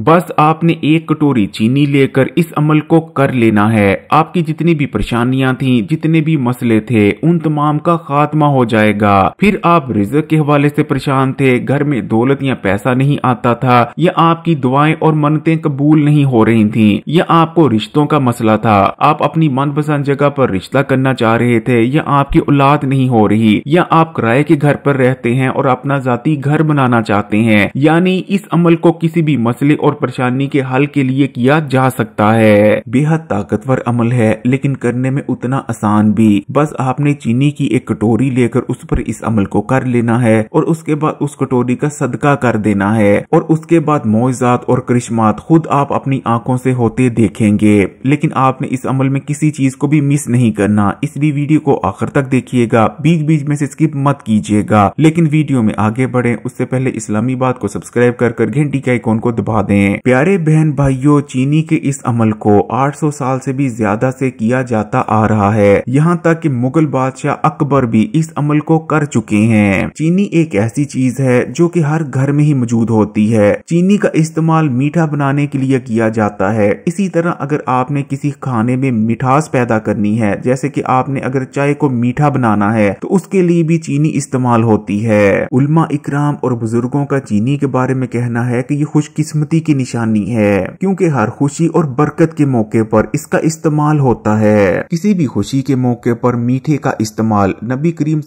बस आपने एक कटोरी चीनी लेकर इस अमल को कर लेना है। आपकी जितनी भी परेशानियाँ थी, जितने भी मसले थे, उन तमाम का खात्मा हो जाएगा। फिर आप रिजक के हवाले से परेशान थे, घर में दौलत या पैसा नहीं आता था, या आपकी दुआएँ और मनतें कबूल नहीं हो रही थी, या आपको रिश्तों का मसला था। आप अपनी मनपसंद जगह पर रिश्ता करना चाह रहे थे, या आपकी औलाद नहीं हो रही, या आप किराए के घर पर रहते हैं और अपना जाती घर बनाना चाहते हैं। यानी इस अमल को किसी भी मसले और परेशानी के हल के लिए किया जा सकता है। बेहद ताकतवर अमल है, लेकिन करने में उतना आसान भी। बस आपने चीनी की एक कटोरी लेकर उस पर इस अमल को कर लेना है और उसके बाद उस कटोरी का सदका कर देना है और उसके बाद मोजात और करिश्मात खुद आप अपनी आँखों से होते देखेंगे। लेकिन आपने इस अमल में किसी चीज़ को भी मिस नहीं करना। इसलिए वीडियो को आखिर तक देखिएगा। बीच बीच में से स्किप मत कीजिएगा। लेकिन वीडियो में आगे बढ़े। उससे पहले इस्लामी बात को सब्सक्राइब कर घंटी के आइकॉन को दबा दें। प्यारे बहन भाइयों, चीनी के इस अमल को 800 साल से भी ज़्यादा से किया जाता आ रहा है। यहाँ तक कि मुगल बादशाह अकबर भी इस अमल को कर चुके हैं। चीनी एक ऐसी चीज़ है जो कि हर घर में ही मौजूद होती है। चीनी का इस्तेमाल मीठा बनाने के लिए किया जाता है। इसी तरह अगर आपने किसी खाने में मिठास पैदा करनी है, जैसे कि आपने अगर चाय को मीठा बनाना है तो उसके लिए भी चीनी इस्तेमाल होती है। उल्मा इकराम और बुज़ुर्गों का चीनी के बारे में कहना है कि ये खुशकिस्मती की निशानी है, क्योंकि हर खुशी और बरकत के मौके पर इसका इस्तेमाल होता है। किसी भी खुशी के मौके पर मीठे का इस्तेमाल नबी करीम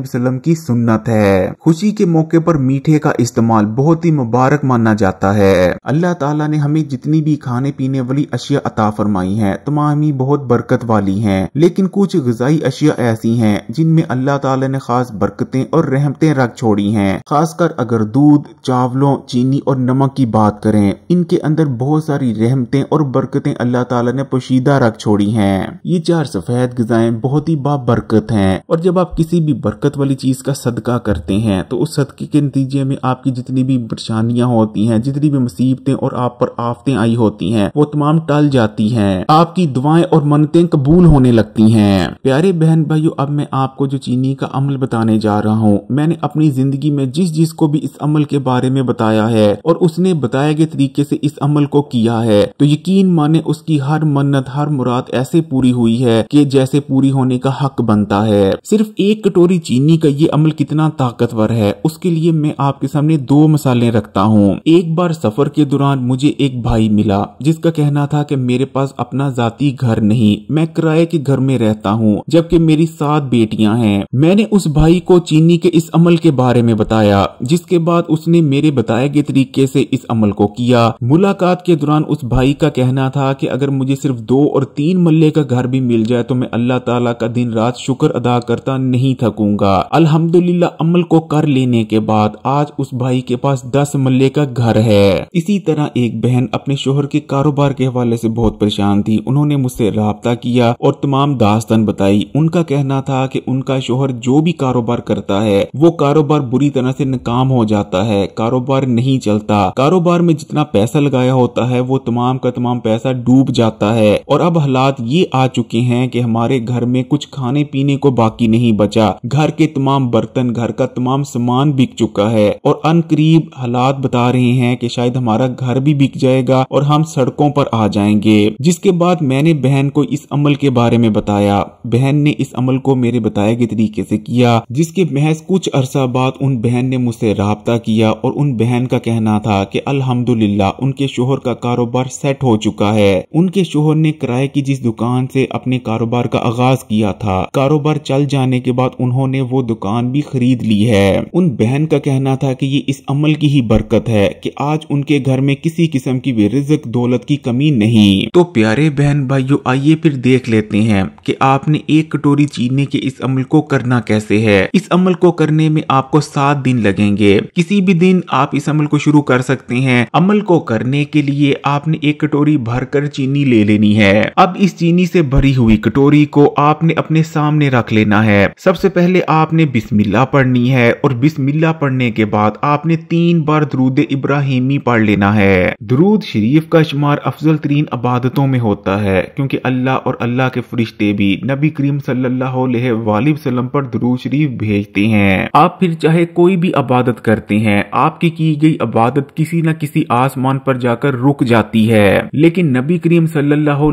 वसल्लम की सुन्नत है। खुशी के मौके पर मीठे का इस्तेमाल बहुत ही मुबारक माना जाता है। अल्लाह ताला ने हमें जितनी भी खाने पीने वाली अशिया अता फरमाई है, तमाम ही बहुत बरकत वाली है। लेकिन कुछ गजाई अशिया ऐसी है, जिनमें अल्लाह ताला ने खास बरकतें और रहमतें रख छोड़ी हैं। खासकर अगर दूध, चावलों, चीनी और नमक की बात करें, इनके अंदर बहुत सारी रहमतें और बरकतें अल्लाह ताला ने पोशीदा रख छोड़ी हैं। ये चार सफ़ेद गजाएँ बहुत ही बाबरकत हैं। और जब आप किसी भी बरकत वाली चीज़ का सदका करते हैं तो उस सदके के नतीजे में आपकी जितनी भी परेशानियाँ होती हैं, जितनी भी मुसीबतें और आप पर आफतें आई होती हैं, वो तमाम टल जाती हैं। आपकी दुआएँ और मनतें कबूल होने लगती हैं। प्यारे बहन भाइयों, अब मैं आपको जो चीनी का अमल बताने जा रहा हूँ, मैंने अपनी ज़िंदगी में जिस जिस को भी इस अमल के बारे में बताया है, और उसने बताए गए तरीके से इस अमल को किया है। तो यकीन माने उसकी हर मन्नत, हर मुराद ऐसे पूरी हुई है कि जैसे पूरी होने का हक बनता है। सिर्फ़ एक कटोरी चीनी का ये अमल कितना ताकतवर है, उसके लिए मैं आपके सामने दो मसाले रखता हूँ। एक बार सफ़र के दौरान मुझे एक भाई मिला, जिसका कहना था कि मेरे पास अपना जाती घर नहीं, मैं किराए के घर में रहता हूँ, जबकि मेरी सात बेटियाँ हैं। मैंने उस भाई को चीनी के इस अमल के बारे में बताया, जिसके बाद उसने मेरे बताए गए तरीके से इस अमल को किया। मुलाकात के दौरान उस भाई का कहना था कि अगर मुझे सिर्फ़ दो और तीन मल्ले का घर भी मिल जाए तो मैं अल्लाह ताला का दिन रात शुक्र अदा करता नहीं थकूँगा। अल्हम्दुलिल्लाह, अमल को कर लेने के बाद आज उस भाई के पास दस मल्ले का घर है। इसी तरह एक बहन अपने शोहर के कारोबार के हवाले से बहुत परेशान थी। उन्होंने मुझसे रहा किया और तमाम दास्तान बताई। उनका कहना था कि उनका शोहर जो भी कारोबार करता है, वो कारोबार बुरी तरह से नाकाम हो जाता है। कारोबार नहीं चलता। कारोबार में जितना पैसा लगाया होता है, वो तमाम का तमाम पैसा डूब जाता है। और अब हालात ये आ चुके हैं कि हमारे घर में कुछ खाने पीने को बाकी नहीं बचा। घर के तमाम बर्तन, घर का तमाम सामान बिक चुका है। और अन करीब हालात बता रहे हैं कि शायद हमारा घर भी बिक जाएगा और हम सड़कों पर आ जाएँगे। जिसके बाद मैंने बहन को इस अमल के बारे में बताया। बहन ने इस अमल को मेरे बताए गए तरीके से किया, जिसके महज कुछ अरसा बाद उन बहन ने मुझसे रहा किया और उन बहन का कहना था कि अल्हम्दुलिल्लाह, उनके शोहर का कारोबार सेट हो चुका है। उनके शोहर ने किराए की जिस दुकान से अपने कारोबार का आगाज़ किया था, कारोबार चल जाने के बाद उन्होंने वो दुकान भी खरीद ली है। उन बहन का कहना था कि ये इस अमल की ही बरकत है कि आज उनके घर में किसी किस्म की भी रिजक दौलत की कमी नहीं। तो प्यारे बहन भाइयों, आइए फिर देख लेते हैं कि आपने एक कटोरी चीनी के इस अमल को करना कैसे है। इस अमल को करने में आपको सात दिन लगेंगे। किसी भी दिन आप इस अमल को शुरू कर सकते हैं। अमल को करने के लिए आपने एक कटोरी भरकर चीनी ले लेनी है। अब इस चीनी से भरी हुई कटोरी को आपने अपने सामने रख लेना है। सबसे पहले आपने बिस्मिल्ला पढ़नी है और बिस्मिल्ला पढ़ने के बाद आपने तीन बार दरूद इब्राहिमी पढ़ लेना है। दरूद शरीफ का शुमार अफजल तरीन अबादतों में होता है, क्योंकि अल्लाह और अल्लाह के फरिश्ते भी नबी करीम वसल्लम पर दरूद शरीफ भेजते हैं। आप फिर चाहे कोई भी इबादत करते हैं, आपकी की गई औरत किसी न किसी आसमान पर जाकर रुक जाती है। लेकिन नबी करीम सल्लल्लाहु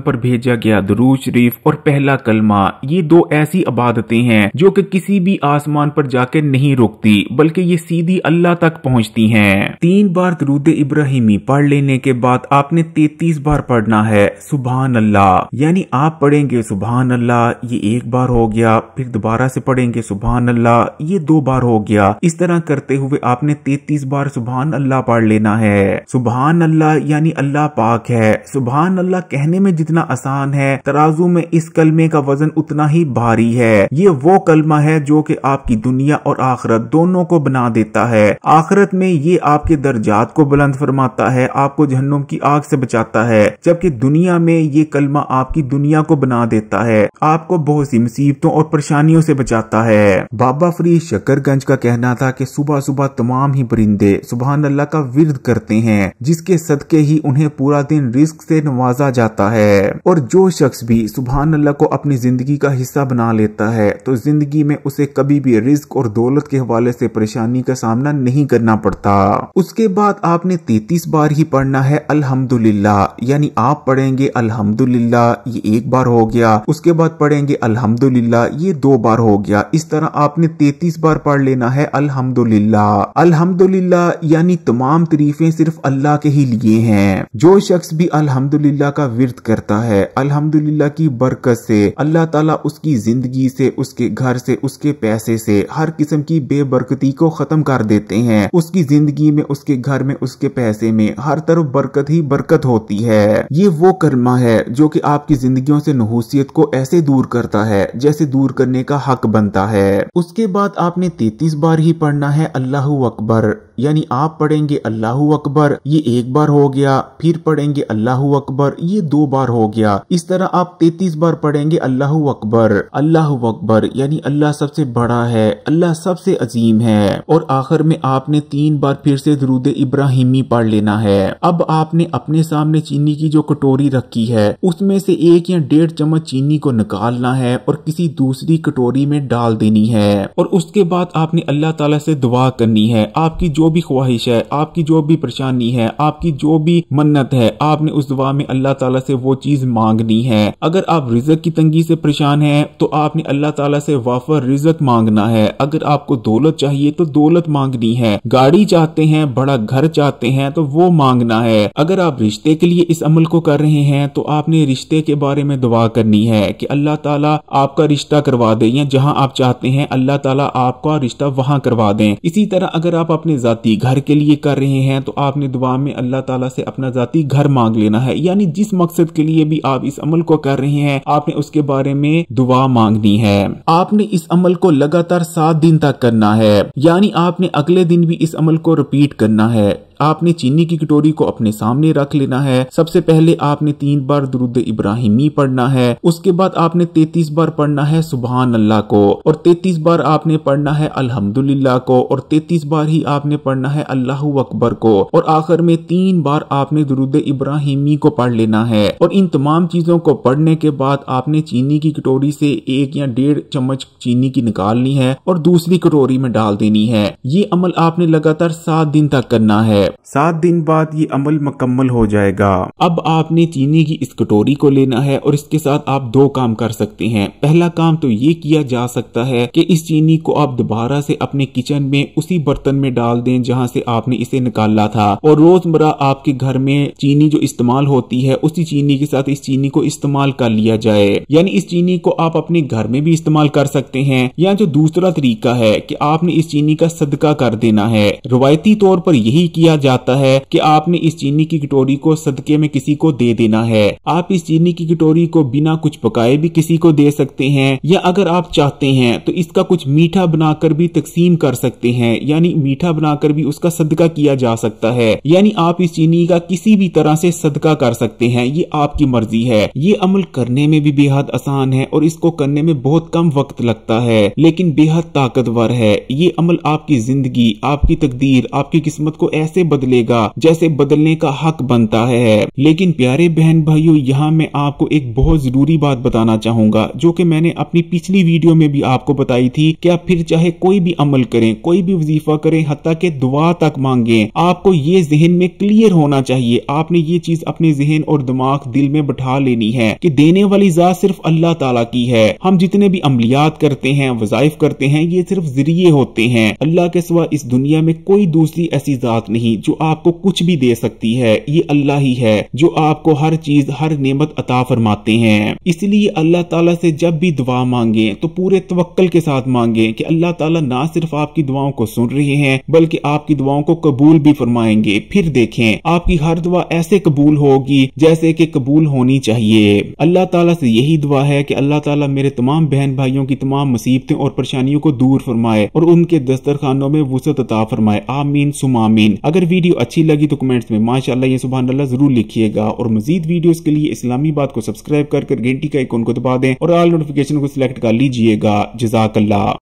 पर भेजा गया दरूज शरीफ और पहला कलमा, ये दो ऐसी इबादतें हैं जो कि किसी भी आसमान पर जाकर नहीं रुकती, बल्कि ये सीधी अल्लाह तक पहुँचती हैं। तीन बार दरूद इब्राहिमी पढ़ लेने के बाद आपने तैतीस बार पढ़ना है सुबहान अल्लाह यानी आप पढ़ेंगे सुबहान अल्लाह ये एक बार हो गया, फिर दोबारा से पढ़ेंगे सुबहान अल्लाह ये दो बार हो गया। इस तरह करते हुए आपने तैतीस बार सुबहान अल्लाह पढ़ लेना है। सुबहान अल्लाह यानी अल्लाह पाक है। सुबहान अल्लाह कहने में जितना आसान है, तराजू में इस कलमे का वज़न उतना ही भारी है। ये वो कलमा है जो कि आपकी दुनिया और आखरत दोनों को बना देता है। आखरत में ये आपके दर्जात को बुलंद फरमाता है, आपको जहन्नुम की आग से बचाता है, जबकि दुनिया में ये कलमा आपकी दुनिया को बना देता है। आपको बहुत सी मुसीबतों और परेशानियों से बचाता है। बाबा फरीद शकरगंज का कहना था कि सुबह सुबह तमाम ही परिंदे सुबह अल्लाह का विरद करते हैं, जिसके सदके ही उन्हें पूरा दिन रिस्क से नवाजा जाता है। और जो शख्स भी सुबह अल्लाह को अपनी ज़िंदगी का हिस्सा बना लेता है तो ज़िंदगी में उसे कभी भी रिस्क और दौलत के हवाले से परेशानी का सामना नहीं करना पड़ता। उसके बाद आपने तैतीस बार ही पढ़ना है, अल्हम्दुलिल्लाह। यानी आप पढ़ेंगे, अल्हम्दुलिल्लाह, ये एक बार हो गया। उसके बाद पढ़ेंगे, अल्हम्दुलिल्लाह, ये दो बार हो गया। इस तरह आपने तैतीस बार पढ़ लेना है, अल्हम्दुलिल्लाह। अल्हम्दुलिल्लाह यानी तमाम तरीफे सिर्फ़ अल्लाह के ही लिए हैं। जो शख्स भी अल्हम्दुलिल्लाह का विरत करता है, अल्हम्दुलिल्लाह की बरकत से, अल्लाह ताला उसकी ज़िंदगी से, उसके घर से, उसके पैसे से हर किस्म की बेबरकती को खत्म कर देते हैं। उसकी ज़िंदगी में, उसके घर में, उसके पैसे में हर तरफ़ बरकत ही बरकत होती है। ये वो कर्मा है जो कि आपकी जिंदगियों से नहूसियत को ऐसे दूर करता है, जैसे दूर करने का हक बनता है। उसके बाद आपने तैतीस बार ही पढ़ना है, अल्लाह अकबर। यानी आप पढ़ेंगे अल्लाह अकबर, ये एक बार हो गया, फिर पढ़ेंगे अल्लाह अकबर, ये दो बार हो गया। इस तरह आप तैतीस बार पढ़ेंगे अल्लाह अकबर। अल्लाह अकबर, यानी अल्लाह सबसे बड़ा है, अल्लाह सबसे अजीम है। और आखिर में आपने तीन बार फिर से दरूद इब्राहिमी पढ़ लेना है। अब आपने अपने सामने चीनी की जो कटोरी रखी है, उसमें से एक या डेढ़ चम्मच चीनी को निकालना है और किसी दूसरी कटोरी में डाल देनी है। और उसके बाद आपने अल्लाह ताला से दुआ करनी है, आपकी जो भी ख्वाहिश है, आपकी जो भी परेशानी है, आपकी जो भी मन्नत है, आपने उस दुआ में अल्लाह ताला से वो चीज़ मांगनी है। अगर आप रिजक की तंगी से परेशान हैं तो आपने अल्लाह ताला से वाफर रिजक मांगना है। अगर आपको दौलत चाहिए तो दौलत मांगनी है। गाड़ी चाहते हैं, बड़ा घर चाहते हैं तो वो मांगना है। अगर आप रिश्ते के लिए इस अमल को कर रहे हैं तो आपने रिश्ते के बारे में दुआ करनी है कि अल्लाह ताला आपका रिश्ता करवा दे, या जहाँ आप चाहते हैं, अल्लाह ताला आपका रिश्ता वहाँ करवा दें। इसी तरह अगर आप अपने जाती घर के लिए कर रहे हैं तो आपने दुआ में अल्लाह ताला से अपना जाती घर मांग लेना है। यानी जिस मकसद के लिए भी आप इस अमल को कर रहे हैं, आपने उसके बारे में दुआ मांगनी है। आपने इस अमल को लगातार सात दिन तक करना है। यानी आपने अगले दिन भी इस अमल को रिपीट करना है। आपने चीनी की कटोरी को अपने सामने रख लेना है। सबसे पहले आपने तीन बार दुरुद इब्राहिमी पढ़ना है। उसके बाद आपने तैतीस बार पढ़ना है सुबहान अल्लाह को और तैतीस बार आपने पढ़ना है अल्हम्दुलिल्लाह को और तैतीस बार ही आपने पढ़ना है अल्लाह अकबर को और आखिर में तीन बार आपने दुरुद इब्राहिमी को पढ़ लेना है और इन तमाम चीज़ों को पढ़ने के बाद आपने चीनी की कटोरी से एक या डेढ़ चम्मच चीनी की निकालनी है और दूसरी कटोरी में डाल देनी है। ये अमल आपने लगातार सात दिन तक करना है। सात दिन बाद ये अमल मुकम्मल हो जाएगा। अब आपने चीनी की इस कटोरी को लेना है और इसके साथ आप दो काम कर सकते हैं। पहला काम तो ये किया जा सकता है कि इस चीनी को आप दोबारा से अपने किचन में उसी बर्तन में डाल दें जहाँ से आपने इसे निकाला था। और रोज़मर्रा आपके घर में चीनी जो इस्तेमाल होती है, उसी चीनी के साथ इस चीनी को इस्तेमाल कर लिया जाए। यानी इस चीनी को आप अपने घर में भी इस्तेमाल कर सकते हैं। या जो दूसरा तरीका है कि आपने इस चीनी का सदका कर देना है। रवायती तौर पर यही किया जाता है कि आपने इस चीनी की कटोरी को सदके में किसी को दे देना है। आप इस चीनी की कटोरी को बिना कुछ पकाए भी किसी को दे सकते हैं, या अगर आप चाहते हैं तो इसका कुछ मीठा बनाकर भी तकसीम कर सकते हैं, यानी मीठा बनाकर भी उसका सदका किया जा सकता है। यानी आप इस चीनी का किसी भी तरह से सदका कर सकते हैं, ये आपकी मर्ज़ी है। ये अमल करने में भी बेहद आसान है और इसको करने में बहुत कम वक्त लगता है, लेकिन बेहद ताकतवर है। ये अमल आपकी ज़िंदगी, आपकी तकदीर, आपकी किस्मत को ऐसे बदलेगा, जैसे बदलने का हक बनता है। लेकिन प्यारे बहन भाइयों, यहाँ मैं आपको एक बहुत ज़रूरी बात बताना चाहूँगा, जो कि मैंने अपनी पिछली वीडियो में भी आपको बताई थी। कि आप फिर चाहे कोई भी अमल करें, कोई भी वजीफा करें हती के दुआ तक मांगे, आपको ये जहन में क्लियर होना चाहिए। आपने ये चीज़ अपने जहन और दिमाग, दिल में बैठा लेनी है कि देने वाली जात सिर्फ़ अल्लाह ताला की है। हम जितने भी अमलियात करते हैं, वजाइफ करते हैं, ये सिर्फ़ ज़रिए होते हैं। अल्लाह के सिवा इस दुनिया में कोई दूसरी ऐसी जात नहीं जो आपको कुछ भी दे सकती है, ये अल्लाह ही है, जो आपको हर चीज़, हर नेमत अता फरमाते हैं। इसलिए अल्लाह ताला से जब भी दुआ मांगे तो पूरे तवक्कल के साथ मांगे कि अल्लाह ताला ना सिर्फ़ आपकी दुआओं को सुन रहे हैं, बल्कि आपकी दुआओं को कबूल भी फरमाएँगे। फिर देखें, आपकी हर दुआ ऐसे कबूल होगी जैसे कि कबूल होनी चाहिए। अल्लाह ताला से यही दुआ है कि अल्लाह ताला मेरे तमाम बहन भाइयों की तमाम मुसीबतें और परेशानियों को दूर फरमाए और उनके दस्तरखानों में वसत अता फरमाए। आमीन सुमामीन अगर वीडियो अच्छी लगी तो कमेंट्स में माशाल्लाह ये सुबह अल्लाह ज़रूर लिखिएगा और मजीद वीडियोस के लिए इस्लामी बात को सब्सक्राइब कर घंटी का एक को दबा दें और ऑल नोटिफिकेशन को सिलेक्ट कर लीजिएगा। जजाकल्ला